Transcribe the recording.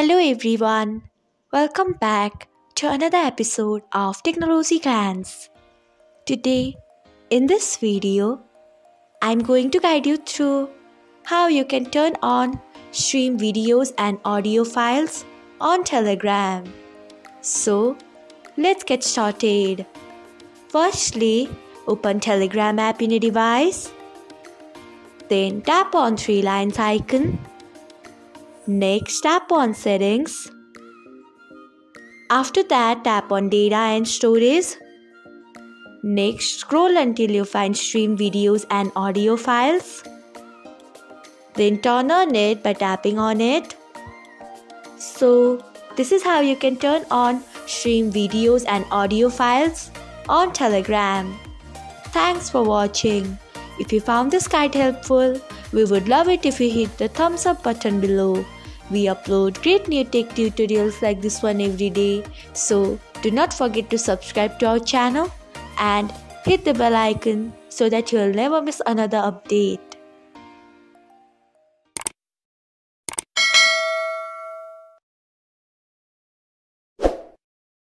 Hello everyone, welcome back to another episode of Technology Glance. Today, in this video, I'm going to guide you through how you can turn on stream videos and audio files on Telegram. So, let's get started. Firstly, open Telegram app in your device. Then tap on three lines icon. Next, tap on settings. After that, tap on data and storage. Next, scroll until you find stream videos and audio files. Then turn on it by tapping on it. So, this is how you can turn on stream videos and audio files on Telegram. Thanks for watching. If you found this guide helpful, we would love it if you hit the thumbs up button below. We upload great new tech tutorials like this one every day, so do not forget to subscribe to our channel and hit the bell icon so that you'll never miss another update.